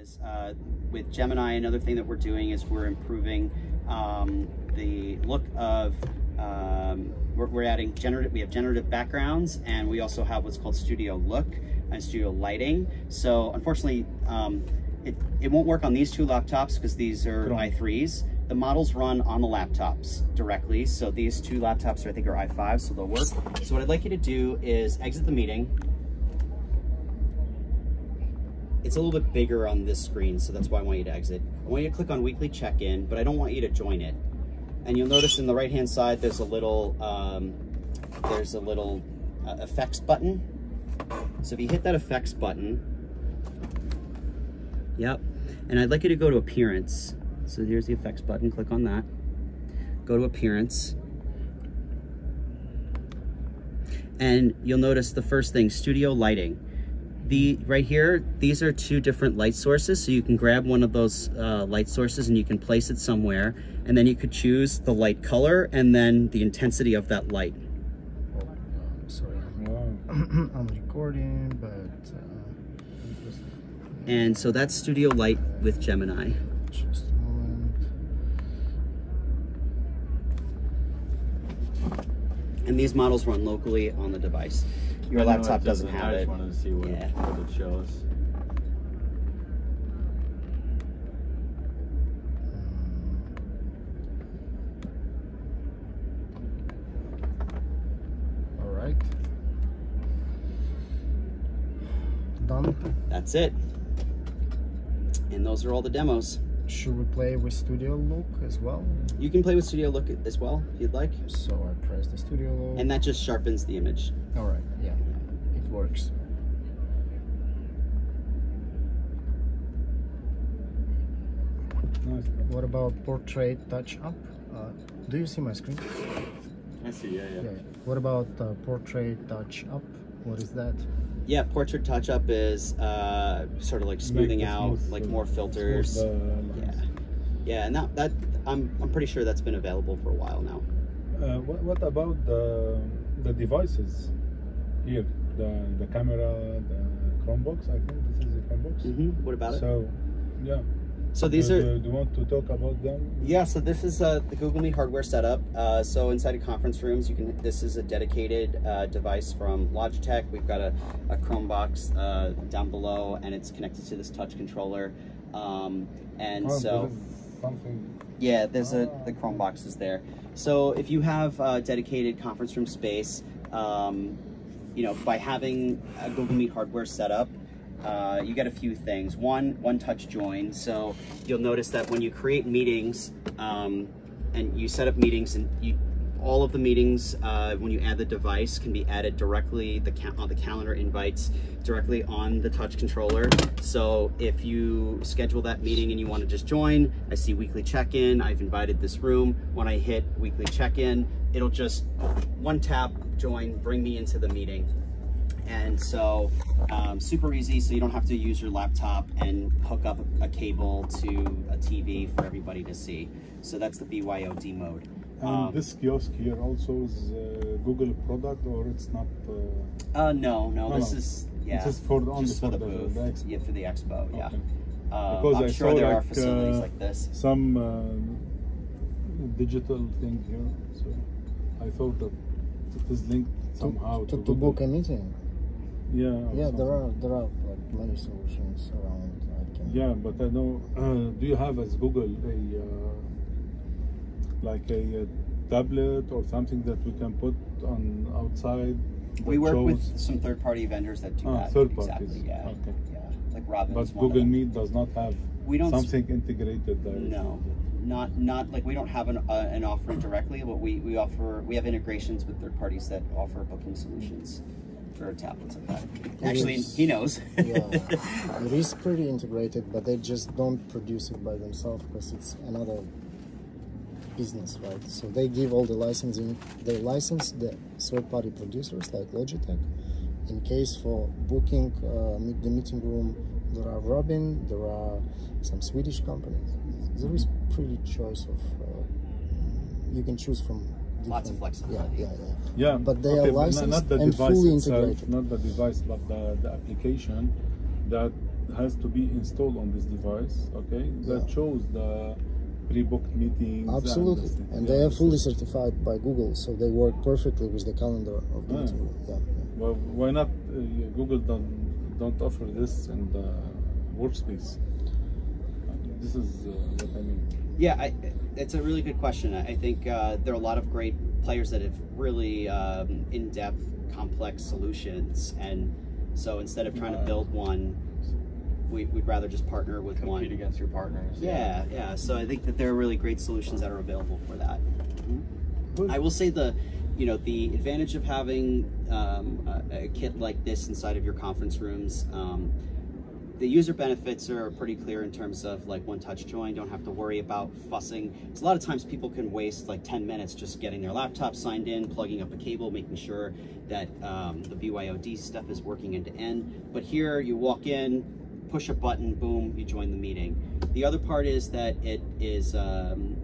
is uh, with Gemini, another thing that we're doing is we're improving um, the look of, um, we're, we're adding generative, we have generative backgrounds and we also have what's called studio look and studio lighting. So unfortunately, um, it, it won't work on these two laptops because these are Chrome. i3s. The models run on the laptops directly. So these two laptops, I think, are i5, so they'll work. So what I'd like you to do is exit the meeting, it's a little bit bigger on this screen, so that's why I want you to exit. I want you to click on weekly check-in, but I don't want you to join it. And you'll notice in the right-hand side, there's a little, um, there's a little uh, effects button. So if you hit that effects button, yep. And I'd like you to go to appearance. So here's the effects button, click on that. Go to appearance. And you'll notice the first thing, studio lighting the right here these are two different light sources. So you can grab one of those uh, light sources and you can place it somewhere. And then you could choose the light color and then the intensity of that light. Oh, um, sorry, I'm recording, but uh, just, and so that's studio light with Gemini. Just a moment. and these models run locally on the device your I know, laptop it's doesn't just- have I just it wanted to see what, Yeah. it, what it shows. All right. Done. that's it and those are all the demos Should we play with Studio Look as well? you can play with studio look as well if you'd like So I press the Studio Look. and that just sharpens the image All right. Yeah, it works. Nice. What about Portrait Touch Up? Uh, do you see my screen? I see, yeah, yeah. Yeah. What about uh, Portrait Touch Up? What is that? yeah portrait touch up is uh, sort of like smoothing out smooth, like more filters Yeah, yeah, and that that I'm I'm pretty sure that's been available for a while now. Uh, what, what about the the devices here? The the camera, the Chromebox. I think this is the Chromebox. Mm-hmm. What about it? So, yeah. So these do, are Do, do you want to talk about them? yeah. So this is uh, the Google Meet hardware setup. Uh, so inside of conference rooms, you can. This is a dedicated uh, device from Logitech. We've got a, a Chromebox uh, down below, and it's connected to this touch controller. Um, and Oh, so something. Yeah, there's a Ah. the Chromebox is there. So if you have uh, dedicated conference room space, um, you know, by having a Google Meet hardware set up, uh, you get a few things. One, one touch join. So you'll notice that when you create meetings um, and you set up meetings and you all of the meetings uh, when you add the device can be added directly the ca- on the calendar invites directly on the touch controller so if you schedule that meeting and you want to just join i see weekly check-in i've invited this room when i hit weekly check-in it'll just one tap join bring me into the meeting and so um, super easy so you don't have to use your laptop and hook up a cable to a tv for everybody to see so that's the byod mode And Um, this kiosk here also is a Google product, or it's not? Uh, Uh, no, no, No, this no. is yeah, This is for the- just for for the the- booth, the expo. yeah, for the expo, yeah. okay. Uh, Because I'm I sure saw there are facilities uh, like this. Some uh, digital thing here, so I thought that it is linked somehow to, to, Google. book a meeting. Yeah. Yeah, there are there are like many solutions around. I can. Yeah, but I know. Uh, do you have as Google a uh, like a, uh tablet or something that we can put on outside? we that work with some third-party vendors that do Ah, that. third exactly, parties. yeah, Okay. yeah. Like Robin. But Google Meet does not have We don't. s- something integrated there. No, not not like we don't have an uh, an offering directly, but we we offer we have integrations with third parties that offer booking solutions for tablets like that. Actually, is- he knows. yeah, it is pretty integrated, but they just don't produce it by themselves because it's another business, right? So they give all the licensing, they license the third-party producers like Logitech. In case for booking uh, the meeting room, there are Robin, there are some Swedish companies. There is pretty choice of uh, you can choose from. Lots of flexibility. Yeah, yeah, yeah. Yeah, But they okay, are but not- licensed not the and device fully itself, integrated. Not the device, but the, the application that has to be installed on this device. Okay, that Yeah. shows the pre-booked meetings. and Absolutely, and yeah, they are fully certified by Google, so they work perfectly with the calendar of the Ah. meeting room. Yeah. Well, why not? Uh, Google don't don't offer this in the workspace. This is uh, what I mean. Yeah, I, it's a really good question. I I think uh, there are a lot of great players that have really um, in-depth, complex solutions, and so instead of trying to build one, we, we'd rather just partner with one. Compete against your partners. Yeah, yeah. So I think that there are really great solutions that are available for that. I will say the, you know, the advantage of having um, a, a kit like this inside of your conference rooms. Um, the user benefits are pretty clear in terms of like one touch join, don't have to worry about fussing. So a lot of times people can waste like 10 minutes just getting their laptop signed in, plugging up a cable, making sure that um, the BYOD stuff is working end to end. But here you walk in, push a button, boom, you join the meeting. The other part is that it is, um,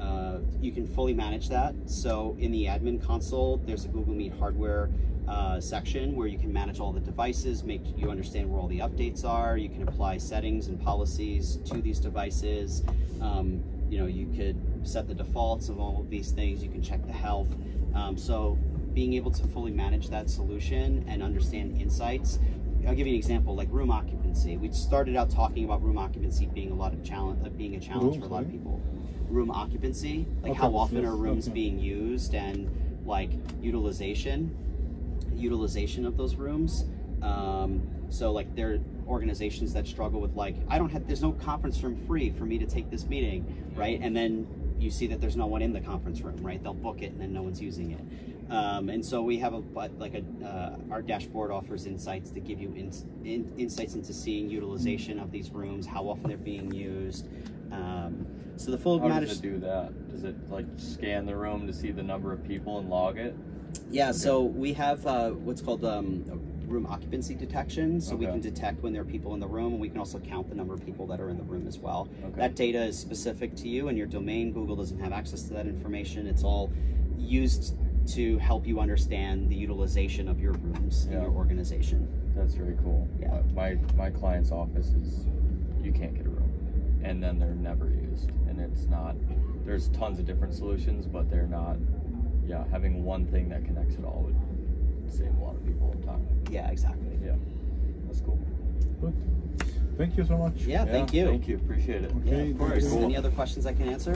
uh, you can fully manage that. So in the admin console, there's a Google Meet hardware uh, section where you can manage all the devices, make you understand where all the updates are. You can apply settings and policies to these devices. Um, you know, you could set the defaults of all of these things. You can check the health. Um, so being able to fully manage that solution and understand insights. I'll give you an example, like room occupancy. We started out talking about room occupancy being a lot of challenge, uh, being a challenge Room, for a lot of people. Room occupancy, like Okay, how often yes, are rooms okay. being used and like utilization, utilization of those rooms. Um, so like there are organizations that struggle with like, I don't have, there's no conference room free for me to take this meeting, right? And then you see that there's no one in the conference room, right? They'll book it and then no one's using it. Um, and so we have a, but like a, uh, our dashboard offers insights to give you ins in, insights into seeing utilization of these rooms, how often they're being used. Um, so the full How does it do that? Does it like scan the room to see the number of people and log it? Yeah, so we have uh, what's called um, room occupancy detection. So we can detect when there are people in the room, and we can also count the number of people that are in the room as well. Okay. That data is specific to you and your domain. Google doesn't have access to that information. It's all used to help you understand the utilization of your rooms in your organization. That's very cool. Yeah. My my client's office is you can't get a room, and then they're never used, and it's not. There's tons of different solutions, but they're not. Yeah, having one thing that connects it all would save a lot of people time. Yeah, exactly. Yeah, that's cool. Good. Thank you so much. Yeah, thank you. Thank you. Appreciate it. Yeah, Okay, of course. thank you. Any other questions I can answer?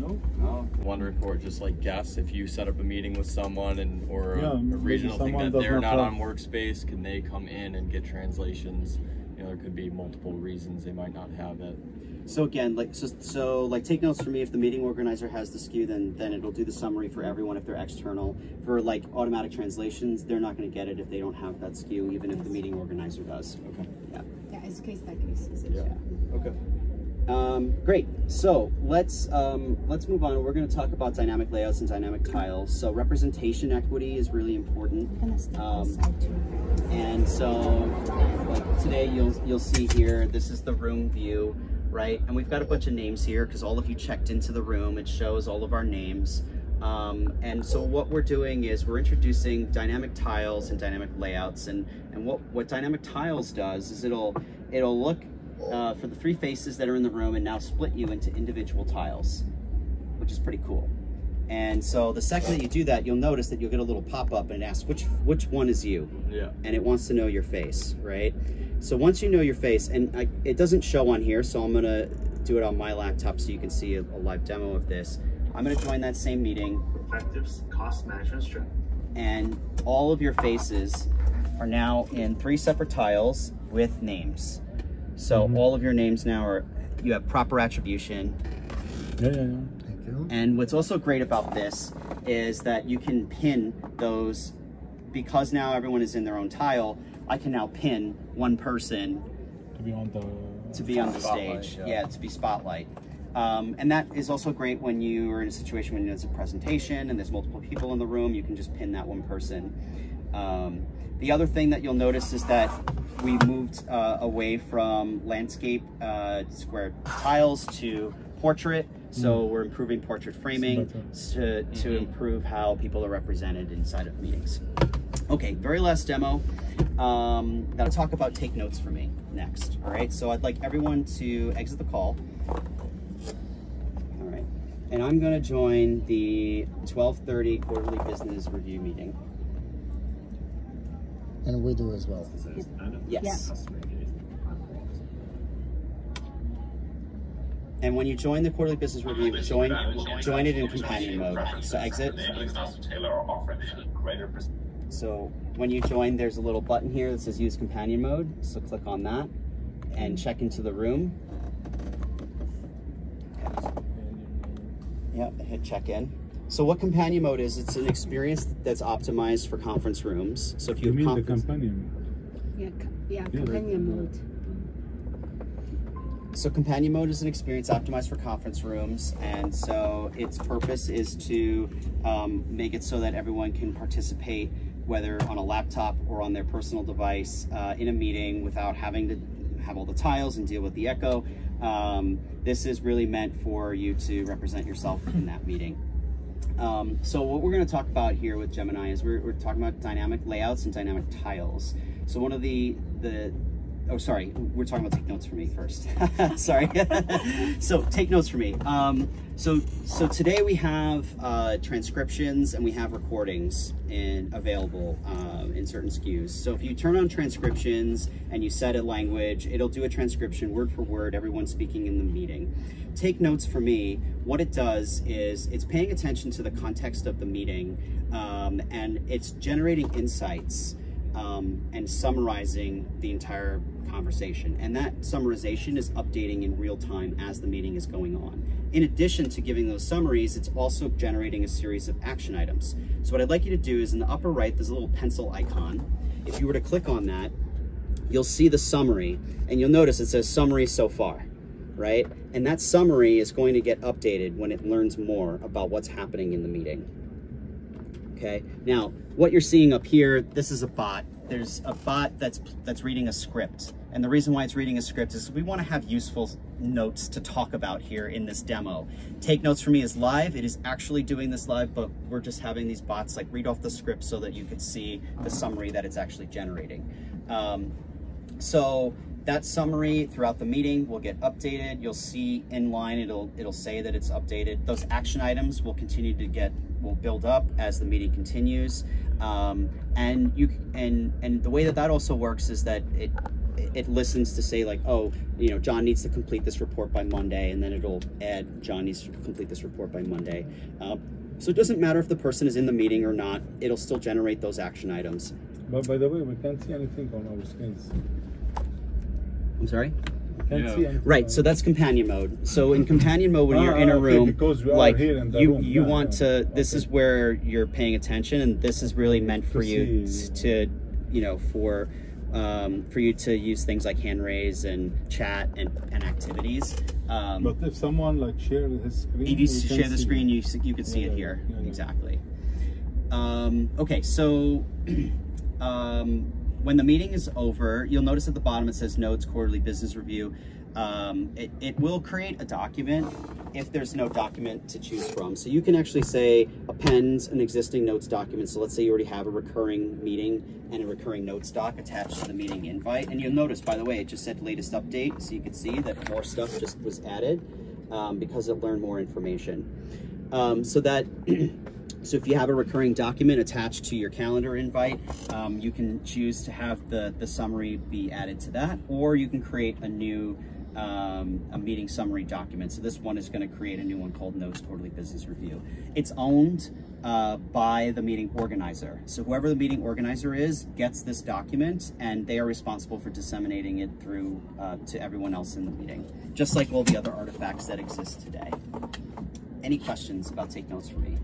No. No. Wondering for just like guests, if you set up a meeting with someone and or a, Yeah, a maybe regional thing that they're not not on workspace, can they come in and get translations? You know, there could be multiple reasons they might not have it. So again, like so, so like take notes for me. If the meeting organizer has the SKU, then then it'll do the summary for everyone if they're external. For like automatic translations, they're not going to get it if they don't have that SKU, even if the meeting organizer does. Okay. Yeah. Yeah, it's case by case. Is it? Yeah. Okay. Um, great. So let's um, let's move on. We're going to talk about dynamic layouts and dynamic tiles. So representation equity is really important. I'm gonna step Um. And so, like today, you'll you'll see here. This is the room view, right? And we've got a bunch of names here because all of you checked into the room. It shows all of our names. Um, and so what we're doing is we're introducing dynamic tiles and dynamic layouts. And and what what dynamic tiles does is it'll it'll look uh, for the three faces that are in the room and now split you into individual tiles, which is pretty cool. And so the second that you do that, you'll notice that you'll get a little pop-up and it asks which which one is you Yeah. and it wants to know your face, right? So once you know your face, and I, it doesn't show on here, so I'm gonna do it on my laptop so you can see a, a live demo of this. I'm gonna join that same meeting, effective cost management strategy. and all of your faces are now in three separate tiles with names. So Mhm. all of your names now are, you have proper attribution, Yeah, yeah, yeah. Thank you. and what's also great about this is that you can pin those, because now everyone is in their own tile, I can now pin one person To be on the. to be on the stage. yeah. Yeah. to be spotlight. Um, and that is also great when you are in a situation when it's a presentation and there's multiple people in the room, you can just pin that one person. Um, the other thing that you'll notice is that we moved uh, away from landscape uh, square tiles to portrait. So we're improving portrait framing to, to Mhm. improve how people are represented inside of meetings. Okay, very last demo. Um, that'll talk about take notes for me next. All right, so I'd like everyone to exit the call. All right, and I'm going to join the 12:30 quarterly business review meeting. And we do as well. Yes. And when you join the quarterly business review, join join it in companion mode. So exit. So when you join, there's a little button here that says use companion mode. So click on that and check into the room. Yep, hit check in. So what companion mode is? It's an experience that's optimized for conference rooms. So if you, You have mean the conference, companion? Yeah, co- yeah, Yeah, companion right. mode. So companion mode is an experience optimized for conference rooms, and so its purpose is to um, make it so that everyone can participate, whether on a laptop or on their personal device, uh, in a meeting without having to have all the tiles and deal with the echo. Um, this is really meant for you to represent yourself in that meeting. Um, so what we're going to talk about here with Gemini is we're, we're talking about dynamic layouts and dynamic tiles. So one of the the oh sorry we're talking about take notes for me first. sorry. so take notes for me. Um, so so today we have uh, transcriptions and we have recordings in available um, in certain SKUs. So if you turn on transcriptions and you set a language, it'll do a transcription word for word. Everyone speaking in the meeting take notes for me, what it does is it's paying attention to the context of the meeting um, and it's generating insights um, and summarizing the entire conversation. And that summarization is updating in real time as the meeting is going on. In addition to giving those summaries, it's also generating a series of action items. So what I'd like you to do is in the upper right, there's a little pencil icon. If you were to click on that, you'll see the summary and you'll notice it says summary so far right? And that summary is going to get updated when it learns more about what's happening in the meeting. Okay, now what you're seeing up here, this is a bot. There's a bot that's that's reading a script. And the reason why it's reading a script is we want to have useful notes to talk about here in this demo. Take Notes for me is live. It is actually doing this live, but we're just having these bots like read off the script so that you could see the summary that it's actually generating. Um, so that summary throughout the meeting will get updated. You'll see in line, it'll it'll say that it's updated. Those action items will continue to get will build up as the meeting continues. Um, and you and and the way that that also works is that it it listens to say like, oh, you know, John needs to complete this report by Monday, and then it'll add John needs to complete this report by Monday. Uh, so it doesn't matter if the person is in the meeting or not; it'll still generate those action items. But by the way, we can't see anything on our screens. I'm sorry. We can't Yeah. Right, so that's companion mode. So in companion mode, when Ah, you're in a okay, room, because we like here in the you room. you Yeah, want yeah. to. This is where you're paying attention, and this is really meant for To you see. to, you know, for um, for you to use things like hand raise and chat and, and activities. Um, But if someone like share his screen, if you we s- can share the see. screen, you you can see Yeah, it here yeah, yeah. exactly. Um, okay, so um, when the meeting is over, you'll notice at the bottom it says Notes Quarterly Business Review. Um, it, it will create a document if there's no document to choose from. So you can actually say append an existing notes document. So let's say you already have a recurring meeting and a recurring notes doc attached to the meeting invite. And you'll notice, by the way, it just said latest update. So you can see that more stuff just was added um, because it learned more information. Um, so that so if you have a recurring document attached to your calendar invite, um, you can choose to have the the summary be added to that, or you can create a new um, a meeting summary document. So this one is going to create a new one called Notes Quarterly Business Review. It's owned uh, by the meeting organizer. So whoever the meeting organizer is gets this document, and they are responsible for disseminating it through uh, to everyone else in the meeting, just like all the other artifacts that exist today. Any questions about Take Notes for me?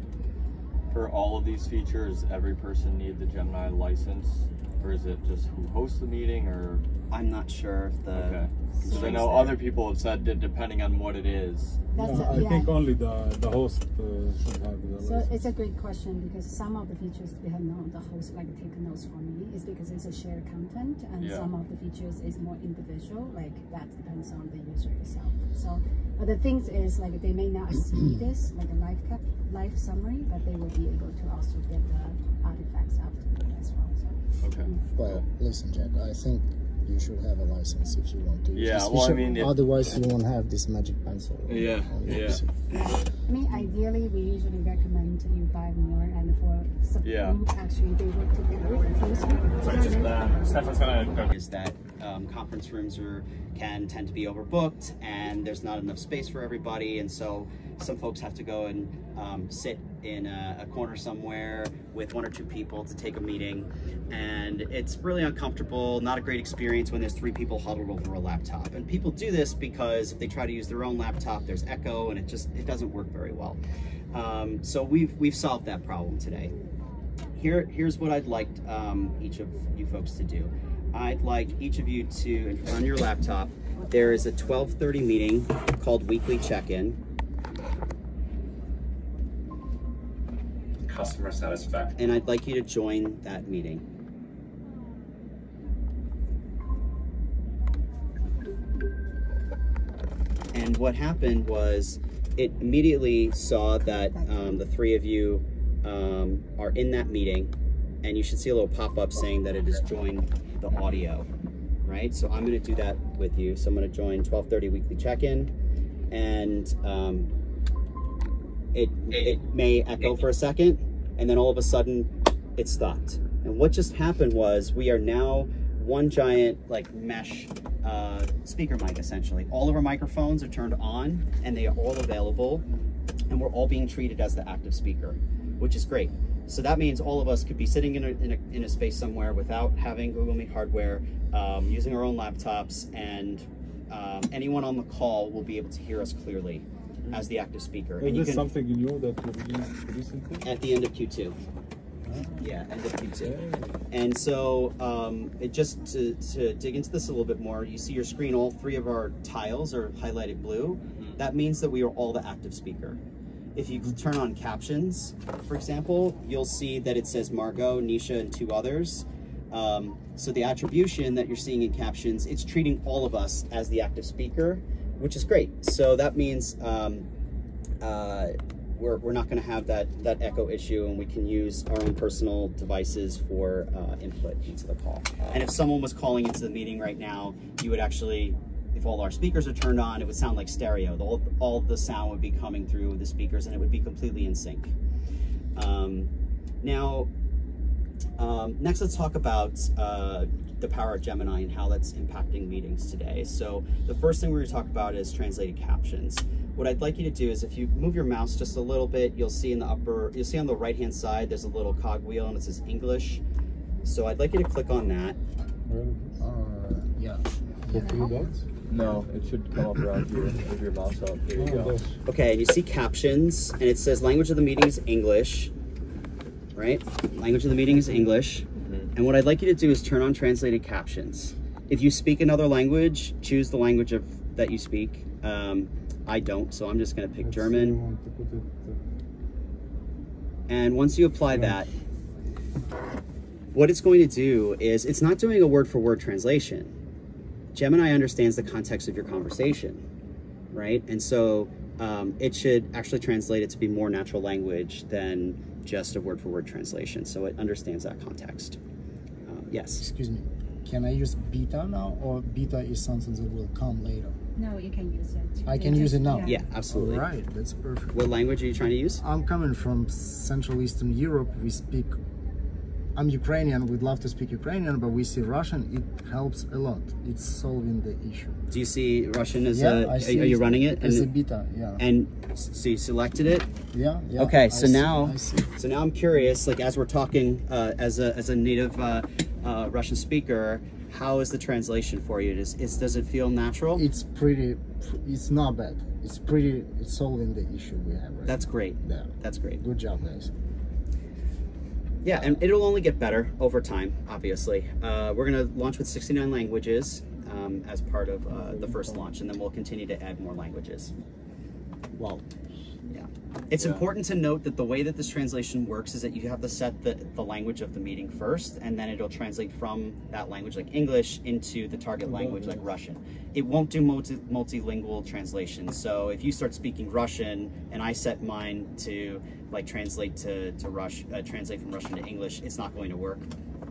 For all of these features, every person need the Gemini license, or is it just who hosts the meeting, or I'm not sure if the. Okay. Because I know there. other people have said that depending on what it is. That's Yeah, a- I yeah. think only the the host uh, should have the So license. it's a great question because some of the features we have now the host like take notes for me is because it's a shared content and Yeah. some of the features is more individual like that depends on the user itself. So but the things is like they may not see this like a live cap live summary but they will be able to also get the artifacts after as well. So Okay. Well, listen, Jack. I think you should have a license if you want to. use Yeah, this well, I mean, if- otherwise you won't have this magic pencil. Yeah, on yeah. I mean, ideally, we usually recommend you buy more, and for some Yeah. actually, they work together closely. Sorry, just uh, Stefan's gonna go. is that um, conference rooms are can tend to be overbooked and there's not enough space for everybody and so some folks have to go and um, sit in a, a corner somewhere with one or two people to take a meeting. And it's really uncomfortable not a great experience when there's three people huddled over a laptop. And people do this because if they try to use their own laptop there's echo and it just it doesn't work very well. Um, so we've we've solved that problem today. Here here's what I'd like um, each of you folks to do. I'd like each of you to on your laptop. There is a 12:30 meeting called Weekly Check-in. Customer satisfaction. and I'd like you to join that meeting. And what happened was it immediately saw that um, the three of you um, are in that meeting, and you should see a little pop up saying that it is joined the audio, right? So I'm going to do that with you. So I'm to join 12:30 weekly check-in, and um, it it may echo for a second, and then all of a sudden it stopped. And what just happened was we are now one giant like mesh uh, speaker mic essentially. All of our microphones are turned on and they are all available, and we're all being treated as the active speaker, which is great. So that means all of us could be sitting in a, in a, in a space somewhere without having Google Meet hardware, um, using our own laptops, and um, anyone on the call will be able to hear us clearly as the active speaker. Is this something new that you released recently? at the end of Q2. Yeah, end of Q2. And so, um, it just to, to dig into this a little bit more, you see your screen, all three of our tiles are highlighted blue. That means that we are all the active speaker. If you turn on captions, for example, you'll see that it says Margot, Nisha, and two others. Um, so the attribution that you're seeing in captions, it's treating all of us as the active speaker, which is great. So that means um, uh, we're, we're not going to have that, that echo issue and we can use our own personal devices for uh, input into the call. And if someone was calling into the meeting right now, you would actually, if all our speakers are turned on, it would sound like stereo. All, all the sound would be coming through the speakers and it would be completely in sync. Um, now, um, next, let's talk about uh, the power of Gemini and how that's impacting meetings today. So the first thing we're going to talk about is translated captions. What I'd like you to do is if you move your mouse just a little bit, you'll see in the upper, you'll see on the right-hand side, there's a little cog wheel and it says English. So I'd like you to click on that. Where is this? Uh, yeah. The three dots? No, it should come up around here. Move your mouse up. There you Oh, go. those. Okay, and you see captions, and it says language of the meeting is English, right? Language of the meeting is English. And what I'd like you to do is turn on translated captions. If you speak another language, choose the language of that you speak. Um, I don't, so I'm just going to pick Let's see, I German. want to put it, uh, And once you apply Yeah. that, what it's going to do is it's not doing a word for word translation. Gemini understands the context of your conversation, right? And so um, it should actually translate it to be more natural language than just a word for word translation. So it understands that context. Um, yes. Excuse me. Can I use beta now, or beta is something that will come later? No, you can use it. I You can use it now? Yeah, absolutely. All right, that's perfect. What language are you trying to use? I'm coming from Central Eastern Europe. We speak. I'm Ukrainian. We'd love to speak Ukrainian, but we see Russian. It helps a lot. It's solving the issue. Do you see Russian as yeah, a, are you running it? as a And, beta? Yeah. and so you selected it? yeah. Yeah. Okay, I so see, now, so now I'm curious. Like as we're talking, uh, as a as a native uh, uh, Russian speaker, how is the translation for you? Is, is does it feel natural? It's pretty. It's not bad. It's pretty. It's solving the issue we have right That's great. Yeah. That's great. Good job, guys. Yeah, and it'll only get better over time, obviously. Uh, we're going to launch with 69 languages um, as part of uh, the first launch, and then we'll continue to add more languages. Wow. Yeah. It's Yeah. important to note that the way that this translation works is that you have to set the, the language of the meeting first, and then it'll translate from that language, like English, into the target language, like Russian. It won't do multi, multilingual translation. So if you start speaking Russian, and I set mine to like translate to to Rush, uh, translate from Russian to English, it's not going to work.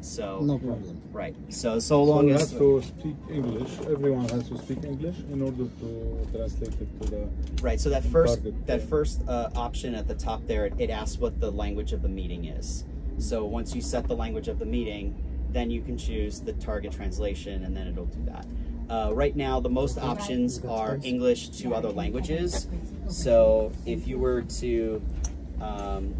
So No problem. right. So so So long you as have to speak English. Everyone has to speak English in order to translate it to the. Right. So that first Target, that yeah. first uh, option at the top there, it, it asks what the language of the meeting is. So once you set the language of the meeting, then you can choose the target translation, and then it'll do that. Uh, right now, the most options are English to other languages. So if you were to, um,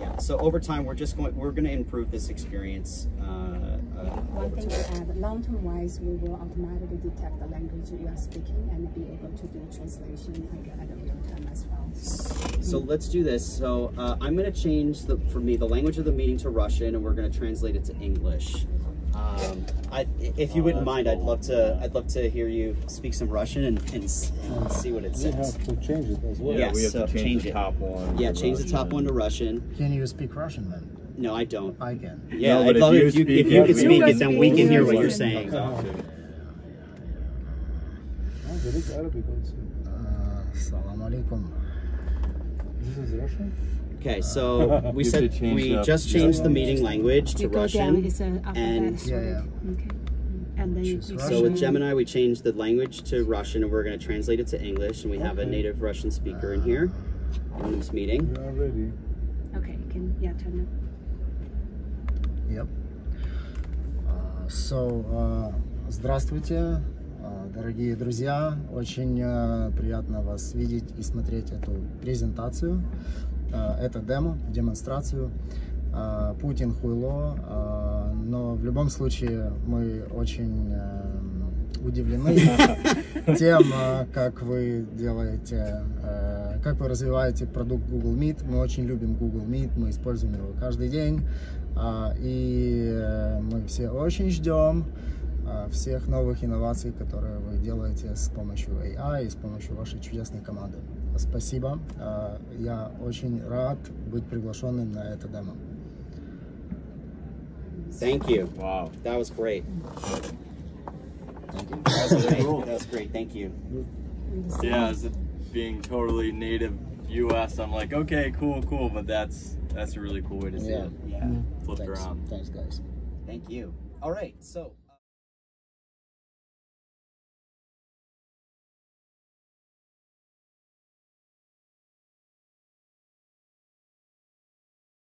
yeah. So over time, we're just going we're going to improve this experience. Uh, uh, One thing to add, long-term wise, we will automatically detect the language you are speaking and be able to do translation like at a real time as well. So let's do this. So uh, I'm going to change the for me the language of the meeting to Russian, and we're going to translate it to English. Um, I, if you Oh, wouldn't that's mind, I'd love to. Yeah. I'd love to hear you speak some Russian and, and, and see what it says. We says. have to change it as well. Yeah. Yeah, we have so to change, change the it. top one. Yeah, to change the top Russian. one to Russian. Can you speak Russian, then? No, I don't. I can. Yeah, No, I'd but if love you it if you speak if you it, could we speak will it, then we speak can hear it. what you're Yeah. saying. There is Arabic also. Uh, Salam alaikum. This is Russian. Okay, so we You said could change we the- just changed the meeting language to You go down, Russian. it's an and- alphabet. Yeah, yeah. Okay. And then you, Choose you Russian. So with choose- Gemini, we changed the language to Russian, and we're going to translate it to English. And we have a Okay. native Russian speaker in here in this meeting. We are ready. Okay, you can yeah turn it. Yep. Uh, So, uh, здравствуйте, uh, дорогие друзья. Очень uh, приятно вас видеть и смотреть эту презентацию. Uh, Это демо, демонстрацию. Uh, Путин хуйло, uh, но в любом случае мы очень удивлены тем, как вы делаете, как вы развиваете продукт Google Meet. Мы очень любим Google Meet, мы используем его каждый день. И э, мы все очень ждем всех новых инноваций, которые вы делаете с помощью AI и с помощью вашей чудесной команды. Спасибо. А, Я очень рад быть приглашенным на это демо. Thank you. Wow. That was great. That was great. That was great. Thank you. Yeah, as it being totally native U.S., I'm like, okay, cool, cool, but that's that's a really cool way to see Yeah. it Yeah. flipped Thanks. around. Thanks, guys. Thank you. All right. So.